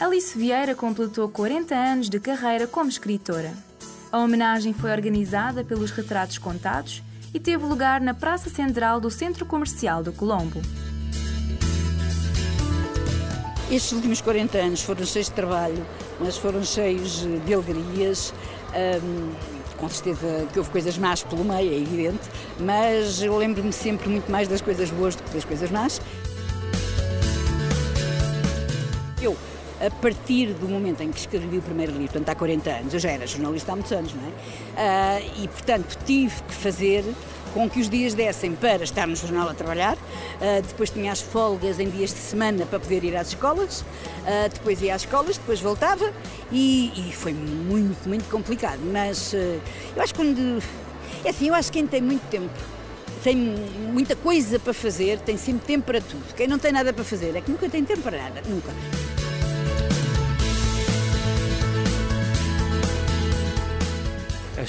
Alice Vieira completou 40 anos de carreira como escritora. A homenagem foi organizada pelos Retratos Contados e teve lugar na Praça Central do Centro Comercial do Colombo. Estes últimos 40 anos foram cheios de trabalho, mas foram cheios de alegrias. Um, com certeza que houve coisas más pelo meio, é evidente, mas eu lembro-me sempre muito mais das coisas boas do que das coisas más. Eu a partir do momento em que escrevi o primeiro livro, portanto há 40 anos, eu já era jornalista há muitos anos, não é? Uh, e portanto tive que fazer com que os dias dessem para estar no jornal a trabalhar, uh, depois tinha as folgas em dias de semana para poder ir às escolas, uh, depois ia às escolas, depois voltava e, e foi muito, muito complicado. Mas eu acho que quando. É assim, eu acho que quem tem muito tempo tem muita coisa para fazer, tem sempre tempo para tudo. Quem não tem nada para fazer é que nunca tem tempo para nada, nunca.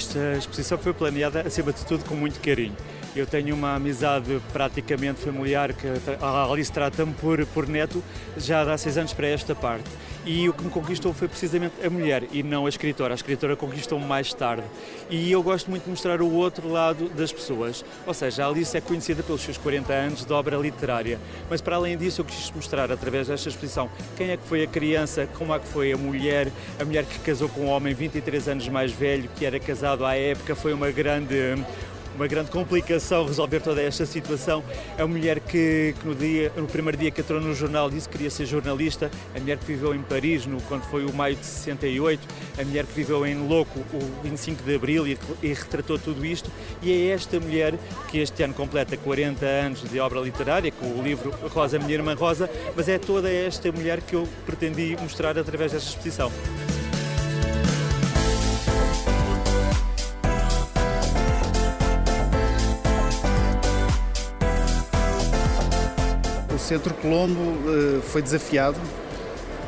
Esta exposição foi planeada, acima de tudo, com muito carinho. Eu tenho uma amizade praticamente familiar que a Alice trata-me por, por neto já há seis anos para esta parte. E o que me conquistou foi precisamente a mulher e não a escritora. A escritora conquistou-me mais tarde. E eu gosto muito de mostrar o outro lado das pessoas. Ou seja, a Alice é conhecida pelos seus 40 anos de obra literária. Mas para além disso, eu quis mostrar através desta exposição quem é que foi a criança, como é que foi a mulher, a mulher que casou com um homem 23 anos mais velho, que era casado à época, foi uma grande uma grande complicação resolver toda esta situação. A mulher que, que, no, dia, no primeiro dia que entrou no jornal disse que queria ser jornalista, a mulher que viveu em Paris no, quando foi o maio de 68, a mulher que viveu em Louco o 25 de Abril e, e retratou tudo isto. E é esta mulher que este ano completa 40 anos de obra literária, com o livro Rosa, Minha Irmã Rosa, mas é toda esta mulher que eu pretendi mostrar através desta exposição. Centro Colombo uh, foi desafiado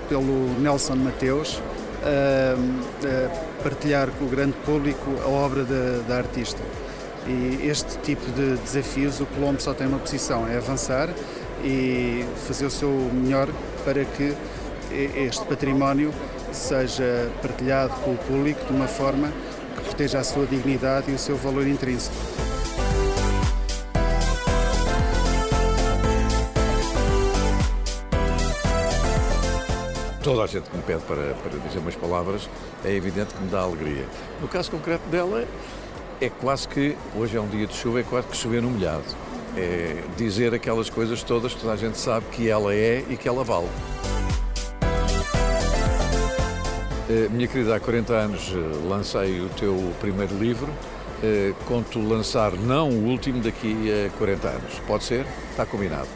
pelo Nelson Mateus a partilhar com o grande público a obra da, da artista. E este tipo de desafios, o Colombo só tem uma posição, é avançar e fazer o seu melhor para que este património seja partilhado com o público de uma forma que proteja a sua dignidade e o seu valor intrínseco. Toda a gente que me pede para, para dizer umas palavras, é evidente que me dá alegria. No caso concreto dela, é quase que, hoje é um dia de chuva, é quase que chover no molhado. É dizer aquelas coisas todas que toda a gente sabe que ela é e que ela vale. Eh, minha querida, há 40 anos eh, lancei o teu primeiro livro. Eh, conto lançar não o último daqui a 40 anos. Pode ser? Está combinado.